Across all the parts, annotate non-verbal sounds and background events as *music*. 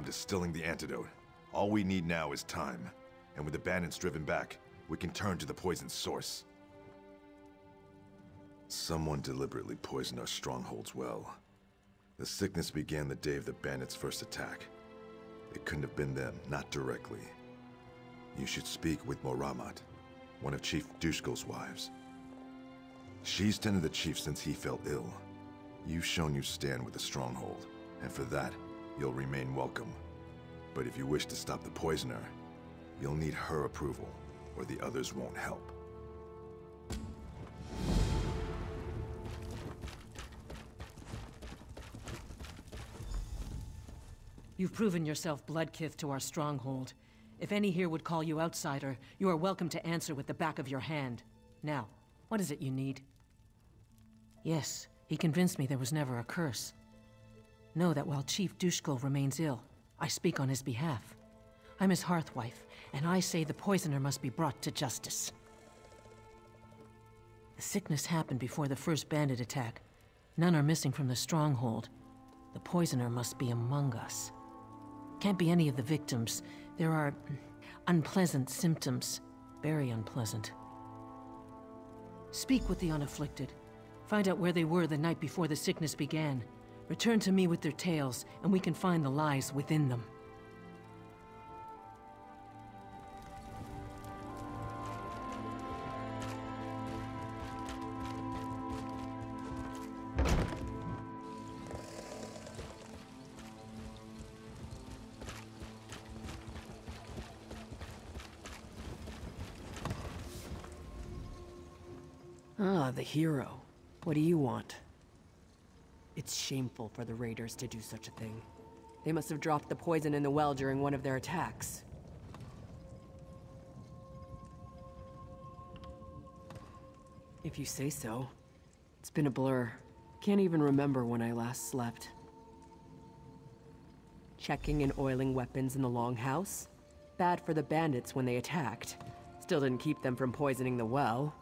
I'm distilling the antidote. All we need now is time. And with the bandits driven back, we can turn to the poison's source. Someone deliberately poisoned our strongholds well. The sickness began the day of the bandits' first attack. It couldn't have been them, not directly. You should speak with Moramat, one of Chief Dushko's wives. She's tended the chief since he fell ill. You've shown you stand with the stronghold, and for that, you'll remain welcome. But if you wish to stop the poisoner, you'll need her approval, or the others won't help. You've proven yourself bloodkith to our stronghold. If any here would call you outsider, you are welcome to answer with the back of your hand. Now, what is it you need? Yes, he convinced me there was never a curse. Know that while Chief Dushko remains ill, I speak on his behalf. I'm his hearthwife, and I say the poisoner must be brought to justice. The sickness happened before the first bandit attack. None are missing from the stronghold. The poisoner must be among us. Can't be any of the victims. There are unpleasant symptoms. Very unpleasant. Speak with the unafflicted. Find out where they were the night before the sickness began. Return to me with their tales, and we can find the lies within them. Ah, the hero. What do you want? It's shameful for the raiders to do such a thing. They must have dropped the poison in the well during one of their attacks. If you say so. It's been a blur. Can't even remember when I last slept. Checking and oiling weapons in the longhouse? Bad for the bandits when they attacked. Still didn't keep them from poisoning the well.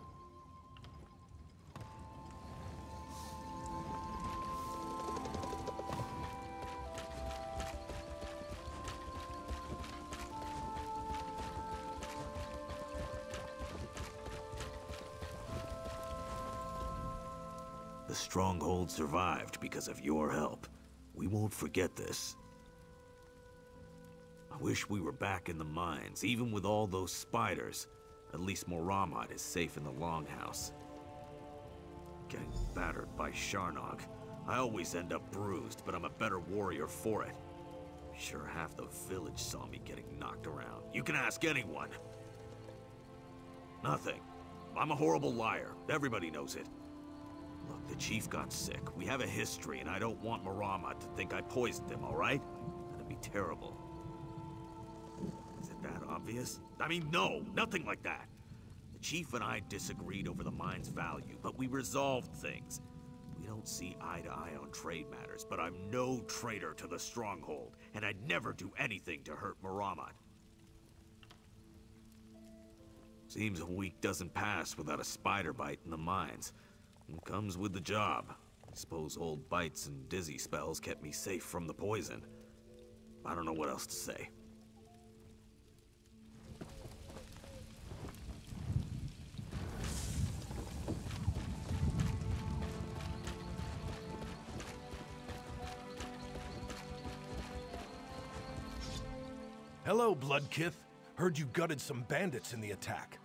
Stronghold survived because of your help. We won't forget this. I wish we were back in the mines, even with all those spiders. At least Moramat is safe in the longhouse. Getting battered by Sharnog. I always end up bruised, but I'm a better warrior for it. Sure half the village saw me getting knocked around. You can ask anyone. Nothing. I'm a horrible liar. Everybody knows it. Look, the chief got sick. We have a history, and I don't want Moramat to think I poisoned him, all right? That'd be terrible. Is it that obvious? I mean, no, nothing like that. The chief and I disagreed over the mine's value, but we resolved things. We don't see eye to eye on trade matters, but I'm no traitor to the stronghold, and I'd never do anything to hurt Moramat. Seems a week doesn't pass without a spider bite in the mines. Comes with the job. I suppose old bites and dizzy spells kept me safe from the poison. I don't know what else to say. Hello, Bloodkith. Heard you gutted some bandits in the attack.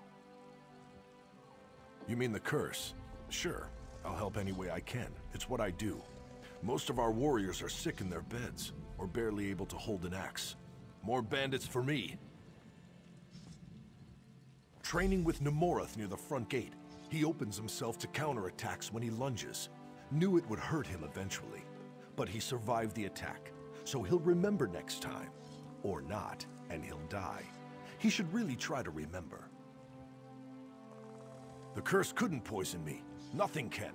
You mean the curse? Sure. I'll help any way I can. It's what I do. Most of our warriors are sick in their beds, or barely able to hold an axe. More bandits for me. Training with Nemorath near the front gate. He opens himself to counterattacks when he lunges. Knew it would hurt him eventually. But he survived the attack, so he'll remember next time. Or not, and he'll die. He should really try to remember. The curse couldn't poison me. Nothing can.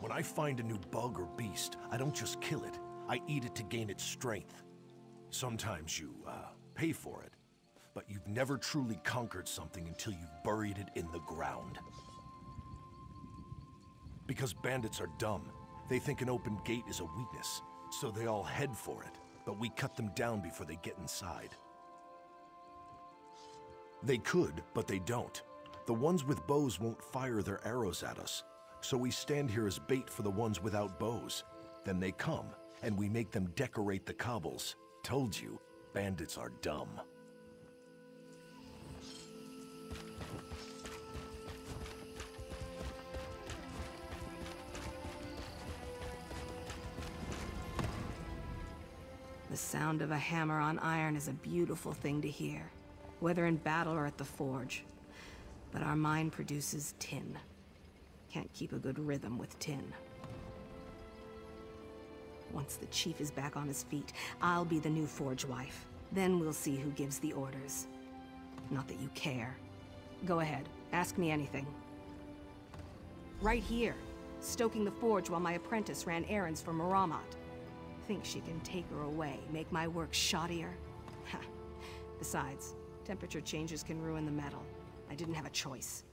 When I find a new bug or beast, I don't just kill it. I eat it to gain its strength. Sometimes you, uh, pay for it. But you've never truly conquered something until you've buried it in the ground. Because bandits are dumb. They think an open gate is a weakness, so they all head for it. but we cut them down before they get inside. They could, but they don't. The ones with bows won't fire their arrows at us, so we stand here as bait for the ones without bows. Then they come, and we make them decorate the cobbles. Told you, bandits are dumb. The sound of a hammer on iron is a beautiful thing to hear, whether in battle or at the forge. But our mine produces tin. Can't keep a good rhythm with tin. Once the chief is back on his feet, I'll be the new forge wife. Then we'll see who gives the orders. Not that you care. Go ahead, ask me anything. Right here, stoking the forge while my apprentice ran errands for Moramat. Think she can take her away, make my work shoddier? *laughs* Besides, temperature changes can ruin the metal. I didn't have a choice.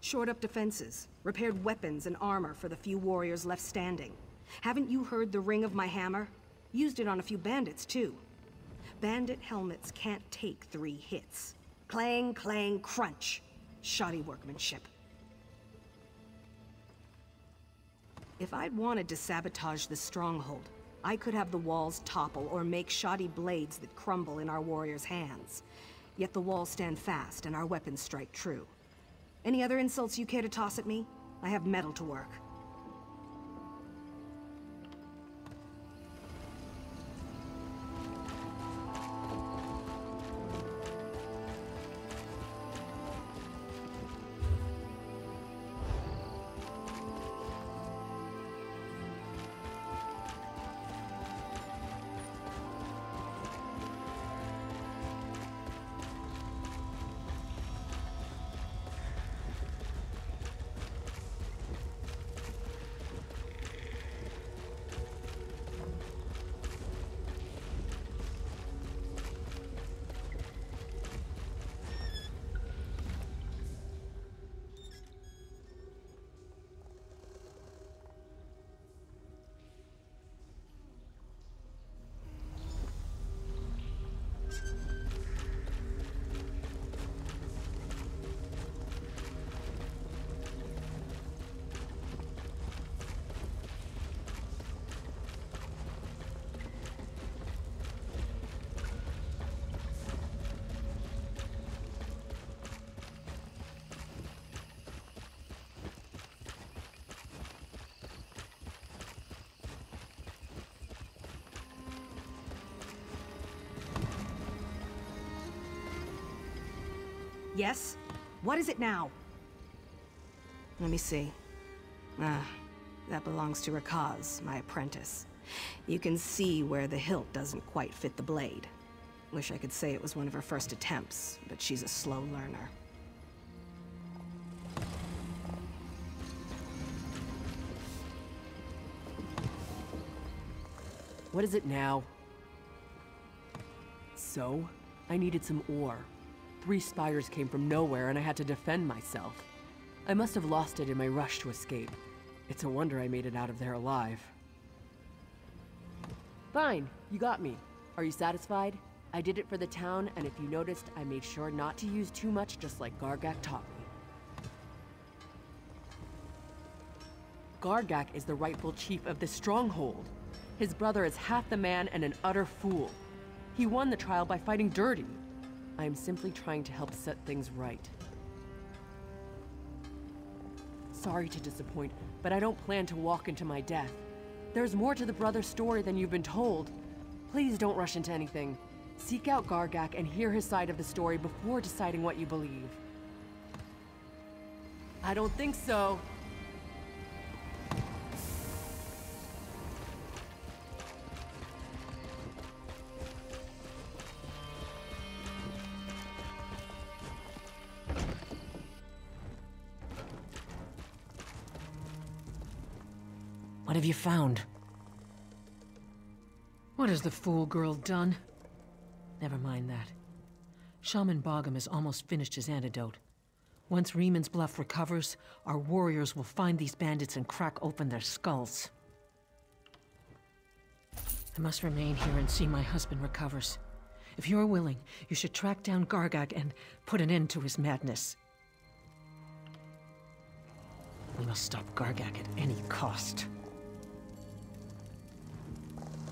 Shored up defenses, repaired weapons and armor for the few warriors left standing. Haven't you heard the ring of my hammer? Used it on a few bandits, too. Bandit helmets can't take three hits. Clang, clang, crunch. Shoddy workmanship. If I'd wanted to sabotage the stronghold, I could have the walls topple or make shoddy blades that crumble in our warriors' hands. Yet the walls stand fast and our weapons strike true. Any other insults you care to toss at me? I have metal to work. Yes? What is it now? Let me see. Ah, that belongs to Rakaz, my apprentice. You can see where the hilt doesn't quite fit the blade. Wish I could say it was one of her first attempts, but she's a slow learner. What is it now? So, I needed some ore. Three spiders came from nowhere and I had to defend myself. I must have lost it in my rush to escape. It's a wonder I made it out of there alive. Fine, you got me. Are you satisfied? I did it for the town, and if you noticed, I made sure not to use too much just like Gargak taught me. Gargak is the rightful chief of the Stronghold. His brother is half the man and an utter fool. He won the trial by fighting dirty. I am simply trying to help set things right. Sorry to disappoint, but I don't plan to walk into my death. There's more to the brother's story than you've been told. Please don't rush into anything. Seek out Gargak and hear his side of the story before deciding what you believe. I don't think so. What have you found? What has the fool girl done? Never mind that. Shaman Bogum has almost finished his antidote. Once Reeman's Bluff recovers, our warriors will find these bandits and crack open their skulls. I must remain here and see my husband recovers. If you're willing, you should track down Gargak and put an end to his madness. We must stop Gargak at any cost.